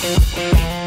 Música